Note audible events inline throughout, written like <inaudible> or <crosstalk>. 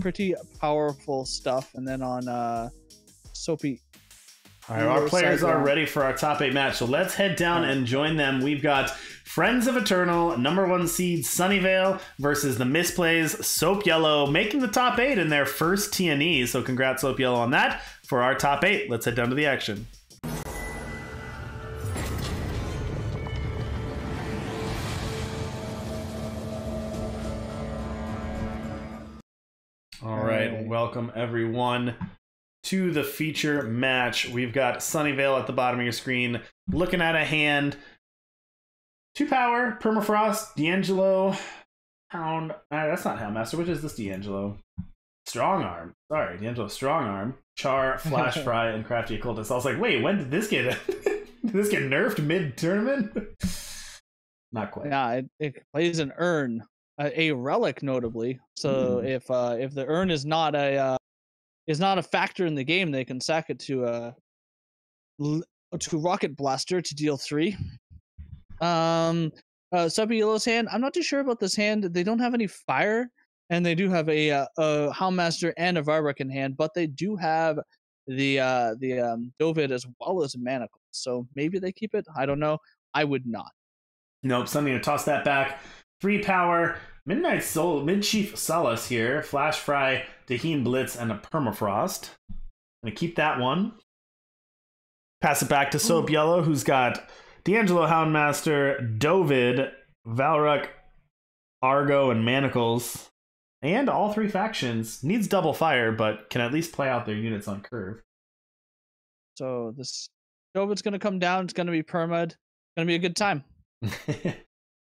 pretty powerful stuff. And then on uh, Soapy. All right, our players are ready for our top eight match. So let's head down and join them. We've got Friends of Eternal, number one seed Sunyveil versus the Misplays Soap Yellow, making the top eight in their first TNE. So congrats, Soap Yellow, on that. For our top eight, let's head down to the action. All right, Alright. welcome everyone to the feature match. We've got Sunyveil at the bottom of your screen, looking at a hand. Two power, Permafrost, D'Angelo, Hound. Uh, that's not Houndmaster. Which is this D'Angelo? Strong Arm. Sorry, D'Angelo Strong Arm. Char, <laughs> Flash Fry, and Crafty Occultist. I was like, wait, when did this get <laughs> did this get nerfed mid tournament? <laughs> Not quite. Yeah, it, it plays an urn, a, a relic, notably. So Hmm. if uh, if the urn is not a uh, is not a factor in the game, they can sack it to uh, l- to Rocket Blaster to deal three. Um, uh, Subby Yellow's hand. I'm not too sure about this hand. They don't have any fire, and they do have a uh, a Houndmaster and a Varbuck in hand, but they do have the uh the um Dovid as well as Manacle. So maybe they keep it. I don't know. I would not. Nope, something to toss that back. Three power, Midnight Soul, Mid Chief Solace here, Flash Fry, Daheen Blitz, and a Permafrost. Gonna keep that one. Pass it back to Soap Yellow, who's got D'Angelo Houndmaster, Dovid, Valruk, Argo, and Manacles. And all three factions needs double fire, but can at least play out their units on curve. So this Dovid's gonna come down. It's gonna be permad. It's gonna be a good time. <laughs>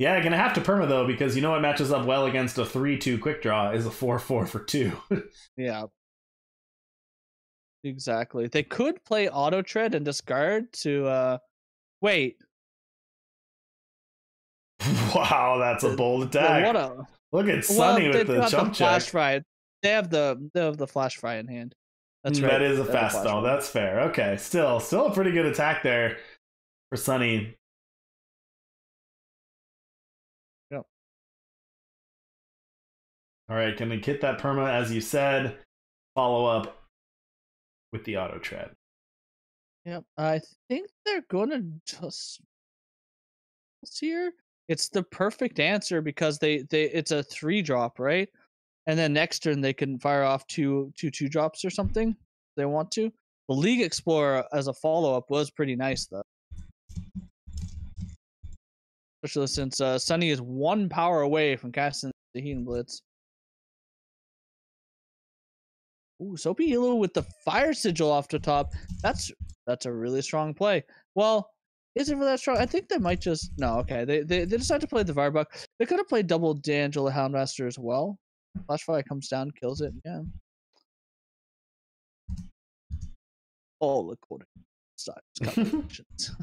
yeah, gonna have to perma though, because you know what matches up well against a 3-2 quick draw is a 4-4 for 2. <laughs> Yeah. Exactly. They could play auto tread and discard to uh wait. <laughs> wow, that's a bold the- attack. What a Look at Sunny well, with they've the flash check. fry. They have the they have the flash fry in hand. That's Mm, right. That is a they fast though. That's fair. Okay, still, still a pretty good attack there for Sunny. All right, gonna hit that perma as you said. Follow up with the auto tread. Yep. I think they're gonna just here. It's the perfect answer because they they it's a three drop, right? And then next turn they can fire off two two two drops or something. They want to. The League Explorer as a follow up was pretty nice though. Especially since uh, Sunny is one power away from casting the Heating Blitz. Ooh, Soapy Yellow with the fire sigil off the top. That's that's a really strong play. Well, is it for that strong? I think they might just no. Okay, they they, they decided to play the Varbuck. They could have played double D'Angelo Houndmaster as well. Flash Fry comes down, kills it. Yeah. All according to styles calculations.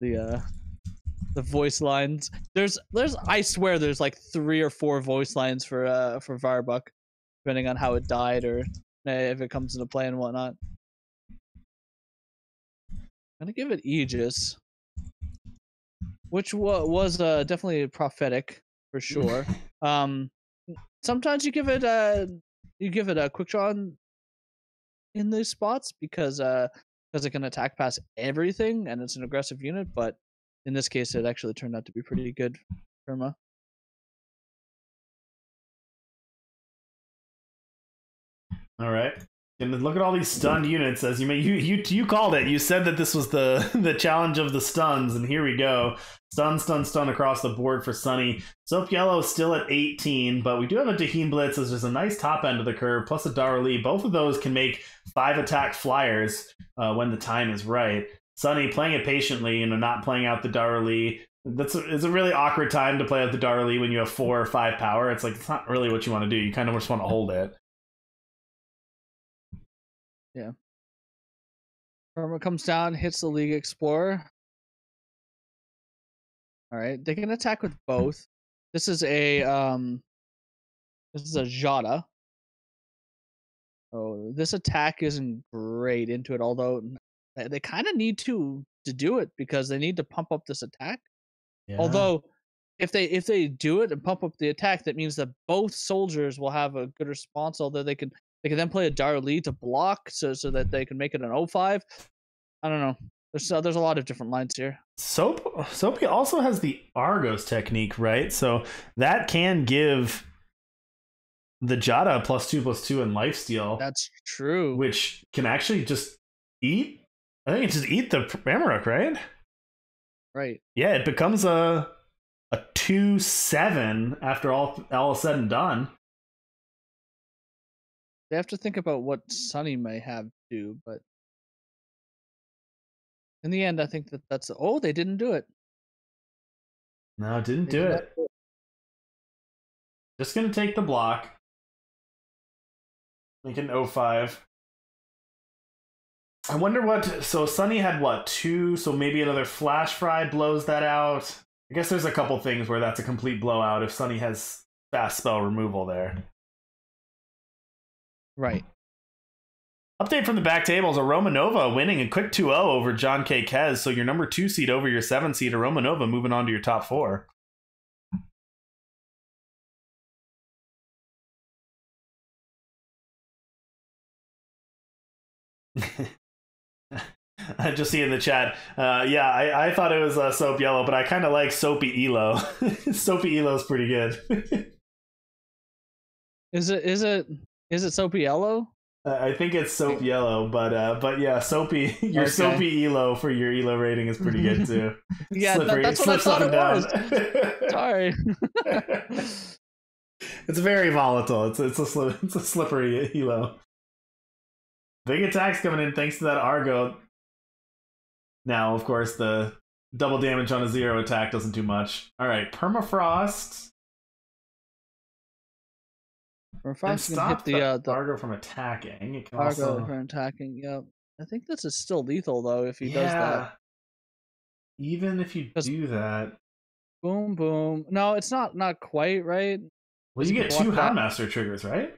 the uh the voice lines. There's there's I swear there's like three or four voice lines for uh for Varbuck, depending on how it died or uh, if it comes into play and whatnot. I'm gonna give it Aegis, which wa- was uh, definitely prophetic for <laughs> sure. um, sometimes you give it uh you give it a quick draw in, in these spots because uh because it can attack past everything and it's an aggressive unit, but in this case it actually turned out to be pretty good. Perma. All right. And look at all these stunned units. As you may, you you you called it. You said that this was the <laughs> the challenge of the stuns, and here we go. Stun, stun, stun across the board for Sunny. Soap Yellow is still at 18, but we do have a Daheen Blitz. As there's a nice top end of the curve, plus a Dara Lee. Both of those can make five attack flyers uh, when the time is right. Sunny playing it patiently, you know, not playing out the Dara Lee. That's a, it's a really awkward time to play out the Dara Lee when you have four or five power. It's like it's not really what you want to do. You kind of just want to hold it. Perma comes down, hits the League Explorer. All right, they can attack with both. This is a um, this is a Jada. Oh, this attack isn't great into it, although they, they kind of need to to do it because they need to pump up this attack. Yeah. Although if they if they do it and pump up the attack, that means that both soldiers will have a good response. Although they can they can then play a Darli to block, so so that they can make it an 05. I don't know. There's uh, there's a lot of different lines here. Soap Soapy also has the Argos technique, right? So that can give the Jada plus two plus two in lifesteal. That's true. Which can actually just eat. I think it just eat the Amarok, right? Right. Yeah, it becomes a a two seven after all all is said and done. They have to think about what Sunny may have to, but in the end, I think that that's oh they didn't do it. No, didn't do, did it. do it. Just gonna take the block. Make an 05. I wonder what. So Sunny had what two? So maybe another flash fry blows that out. I guess there's a couple things where that's a complete blowout if Sunny has fast spell removal there. Right. Update from the back tables: Aroma Nova winning a quick 2-0 over John K. Kez. So your number two seed over your seven seed Aroma Nova moving on to your top four. <laughs> I just see in the chat. Uh, yeah, I, I thought it was uh, soap yellow, but I kind of like soapy elo. <laughs> soapy elo is pretty good. <laughs> is it? Is it? Is it soapy yellow? Uh, I think it's soap yellow, but uh, but yeah, soapy. <laughs> Your okay. soapy elo for your elo rating is pretty good too. <laughs> yeah, Slippery. that, that's what Slips I thought it was. <laughs> Sorry. it's very volatile. It's it's a sli- it's a slippery elo. Big attacks coming in thanks to that Argo. Now, of course, the double damage on a zero attack doesn't do much. All right, permafrost. Permafrost can hit the, the uh, the Argo from attacking. It can Argo also... from attacking. Yep. I think this is still lethal though if he yeah. does that. Even if you do that. Boom, boom. No, it's not not quite right. Well, you get two Houndmaster triggers, right?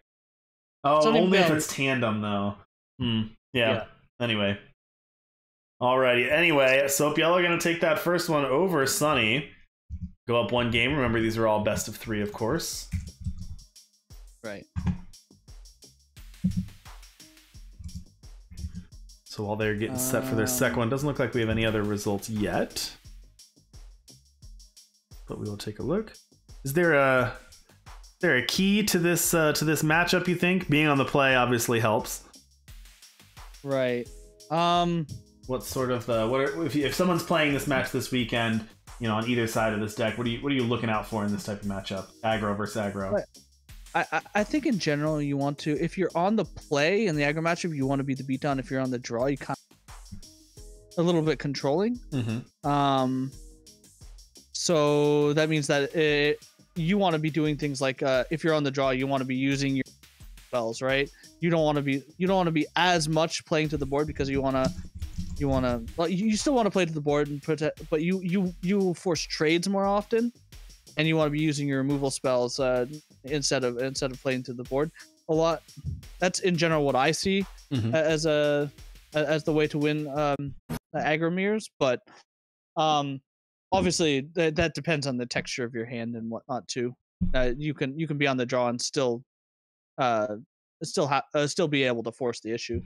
Oh, only if it's tandem though. Hmm. Yeah. yeah. Anyway. Alrighty. Anyway, Soap Yellow going to take that first one over Sunny. Go up one game. Remember, these are all best of three, of course. Right. So while they're getting set for their second one, doesn't look like we have any other results yet. But we will take a look. Is there a is there a key to this uh, to this matchup? You think being on the play obviously helps. Right. Um. What sort of uh, what are, if if someone's playing this match this weekend? You know, on either side of this deck, what are you what are you looking out for in this type of matchup? Aggro versus aggro. I, I think in general you want to if you're on the play in the aggro matchup you want to be the beatdown. If you're on the draw, you kind of a little bit controlling. Mm-hmm. Um. So that means that it, you want to be doing things like uh, if you're on the draw, you want to be using your spells, right? You don't want to be you don't want to be as much playing to the board because you want to you want to well, you still want to play to the board and protect, but you you you force trades more often, and you want to be using your removal spells uh, instead of instead of playing to the board a lot. That's in general what I see mm-hmm. as a as the way to win um, aggro mirrors, but um, obviously that, that depends on the texture of your hand and whatnot too. Uh, you can you can be on the draw and still uh, still ha- uh, still be able to force the issue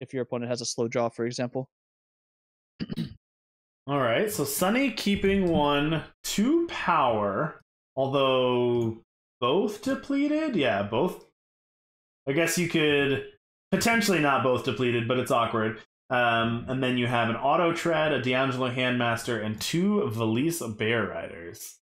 if your opponent has a slow draw, for example. <clears throat> All right, so Sunny keeping one, two power, although both depleted. Yeah, both. I guess you could potentially not both depleted, but it's awkward. Um, and then you have an auto tread, a D'Angelo Houndmaster, and two Valise Bear Riders.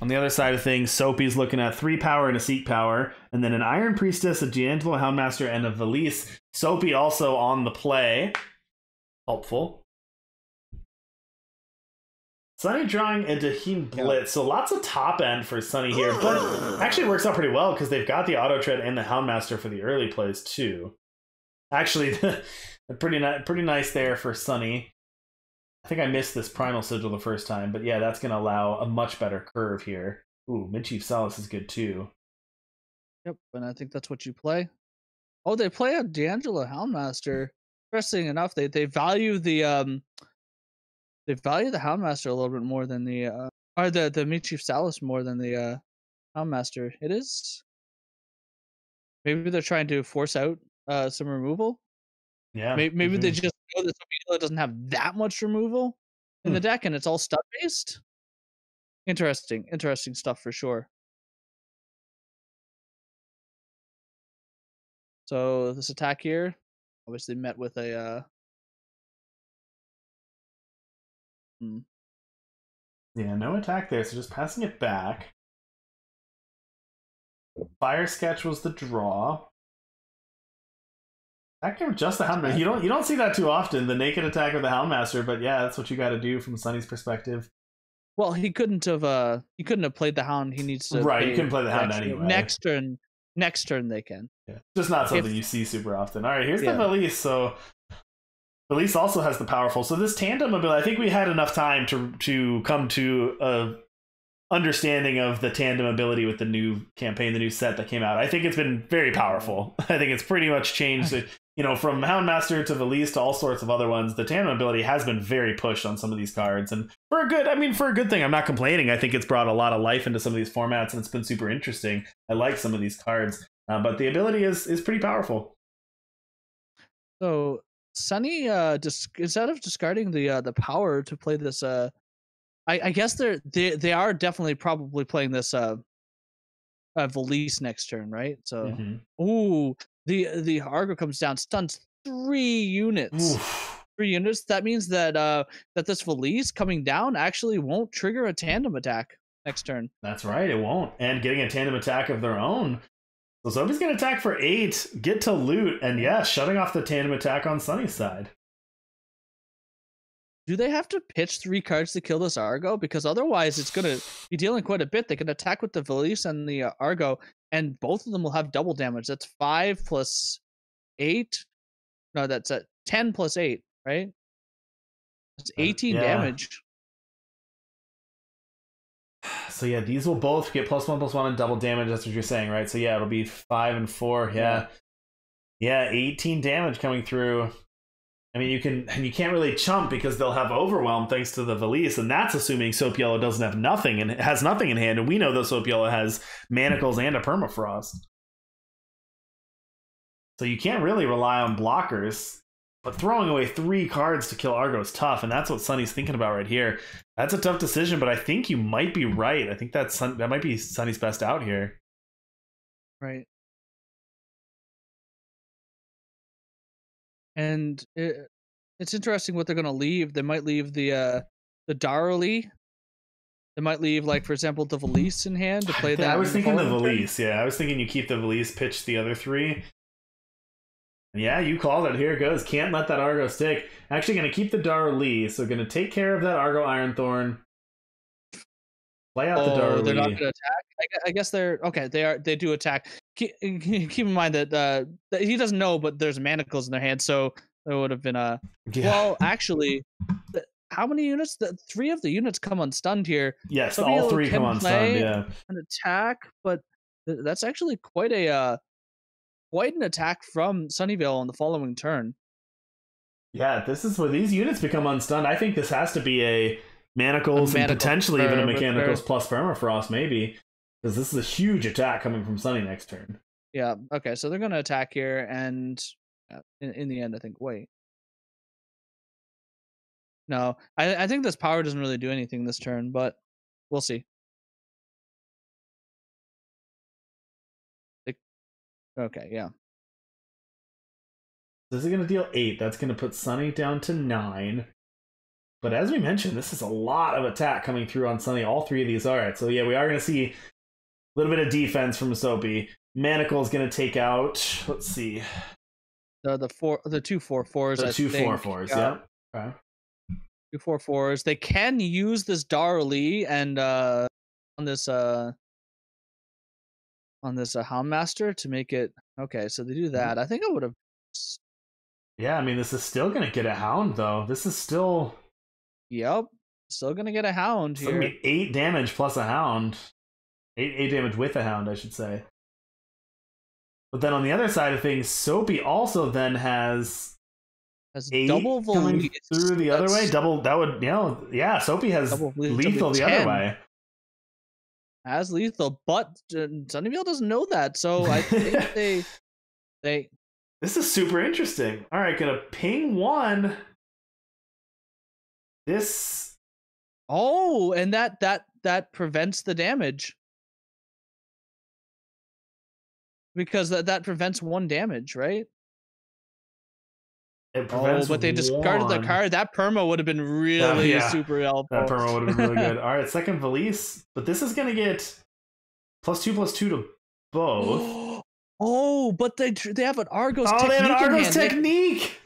On the other side of things, Soapy's looking at three power and a seek power, and then an Iron Priestess, a D'Angelo Houndmaster, and a Valise. Soapy also on the play. Helpful. Sunny drawing a Daheem Blitz, so lots of top end for Sunny here, but actually works out pretty well because they've got the auto tread and the Houndmaster for the early plays too. Actually, <laughs> pretty ni- pretty nice there for Sunny. I think I missed this Primal Sigil the first time, but yeah, that's going to allow a much better curve here. Ooh, Mid-Chief Solace is good too. Yep, and I think that's what you play. Oh, they play a D'Angelo Houndmaster. Interesting enough, they they value the um they value the Houndmaster a little bit more than the uh, or the the Meat Chief Salus more than the uh, Houndmaster. It is maybe they're trying to force out uh, some removal. Yeah. Maybe, maybe they mhm. just know that Sabila doesn't have that much removal in the Hmm. deck, and it's all stun based. Interesting, interesting stuff for sure. So this attack here, obviously met with a uh, hmm, Yeah, no attack there, so just passing it back. Fire sketch was the draw. Attack just the Houndmaster. You don't you don't see that too often, the naked attack of the Houndmaster, but yeah, that's what you gotta do from Sunny's perspective. Well, he couldn't have. Uh, he couldn't have played the hound. He needs to. Right, you couldn't play the hound next- anyway. Next turn, next turn they can. Yeah. Just not something If- you see super often. Alright, here's Yeah. the Valise. So Valise also has the powerful. So this tandem ability, I think we had enough time to to come to a understanding of the tandem ability with the new campaign, the new set that came out. I think it's been very powerful. <laughs> I think it's pretty much changed it. <laughs> You know, from Houndmaster to Valise to all sorts of other ones, the tandem ability has been very pushed on some of these cards, and for a good, I mean, for a good thing. I'm not complaining. I think it's brought a lot of life into some of these formats, and it's been super interesting. I like some of these cards, uh, but the ability is is pretty powerful. So Sunny, uh, dis- instead of discarding the uh, the power to play this, uh, I, I guess they're they they are definitely probably playing this uh, uh Valise next turn, right? So Mhm. ooh, the the Argo comes down, stuns three units. Oof. Three units. That means that uh that this Valise coming down actually won't trigger a tandem attack next turn. That's right, it won't. And getting a tandem attack of their own. So Soapy's gonna attack for eight, get to loot, and yeah, shutting off the tandem attack on Sunny's side. Do they have to pitch three cards to kill this Argo? Because otherwise, it's gonna be dealing quite a bit. They can attack with the Valise and the uh, Argo, and both of them will have double damage. That's five plus eight. No, that's at ten plus eight, right? It's Uh, eighteen yeah. damage. So yeah, these will both get plus one plus one and double damage. That's what you're saying, right? So yeah, it'll be five and four. Yeah, yeah, eighteen damage coming through. I mean, you can and you can't really chump because they'll have overwhelm thanks to the valise, and that's assuming Soap Yellow doesn't have nothing and has nothing in hand, and we know that Soap Yellow has manacles and a permafrost. So you can't really rely on blockers. But throwing away three cards to kill Argo is tough, and that's what Sunny's thinking about right here. That's a tough decision, but I think you might be right. I think that's Sun- that might be Sunny's best out here. Right. And it, it's interesting what they're gonna leave. They might leave the uh the Darley. They might leave, like for example, the Valise in hand to <laughs> play Yeah, that. I was thinking the. Valise. Yeah, I was thinking you keep the Valise, pitch the other three. Yeah, you called it. Here it goes. Can't let that Argo stick. Actually, going to keep the Darlee, so going to take care of that Argo Ironthorn. Play out the Oh, they're not going to attack. I, I guess they're okay. They are. They do attack. Keep, keep in mind that uh, that he doesn't know, but there's manacles in their hand, so it would have been a. Yeah. Well, <laughs> actually, how many units? The three of the units come unstunned here. yes, some all three come play- Yeah. An attack, but th- that's actually quite a uh, quite an attack from Sunyveil on the following turn. Yeah, this is where these units become unstunned. I think this has to be a manacles and Manacles potentially even a mechanicals plus permafrost, maybe. Because this is a huge attack coming from Sunny next turn. Yeah. Okay. So they're gonna attack here, and uh, in, in the end, I think. Wait. No, I I think this power doesn't really do anything this turn, but we'll see. Okay. Yeah. This is going to deal eight. That's going to put Sunny down to nine. But as we mentioned, this is a lot of attack coming through on Sunny. All three of these are. So yeah, we are going to see a little bit of defense from Soapy. Manacle is going to take out. Let's see. The the four the two four fours. The I two think. four fours. Yeah. Yeah. Okay. two four fours. They can use this Darley and uh on this uh on this uh, Houndmaster to make it okay. So they Mm-hmm. do that. I think I would have. Yeah, I mean, this is still going to get a hound, though. This is still Yep, still gonna get a Hound gonna here. be eight damage plus a hound. Eight, eight damage with a hound, I should say. But then on the other side of things, Soapy also then has Has eight double coming through the other way. Double that would you know yeah. Soapy has Double lethal double the 10. other way. As lethal, but Sunyveil doesn't know that, so <laughs> I think they they This is super interesting. All right, gonna ping one. This oh, and that that that prevents the damage because that that prevents one damage, right? Oh, but they discarded the card. That perma would have been really yeah. super helpful. That perma would have been really <laughs> good. All right, second Valise, but this is gonna get plus two plus two to both. <gasps> oh, but they they have an Argos. oh, they have an technique Argos hand. They- technique.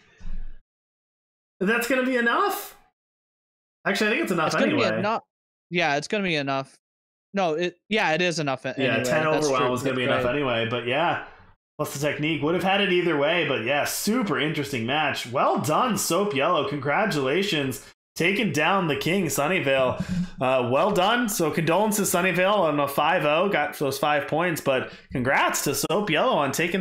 That's gonna be enough. Actually, I think it's enough It's gonna anyway. be enough. Yeah, it's gonna be enough. No, it yeah, it is enough. a- Yeah, anyway. ten overwhelm was gonna be enough anyway. But yeah, plus the technique would have had it either way. But yeah, super interesting match. Well done, Soap Yellow. Congratulations. Taking down the king, Sunyveil. Uh, well done. So, condolences, Sunyveil, on a 5 0. Got those five points. But congrats to Soap Yellow on taking that.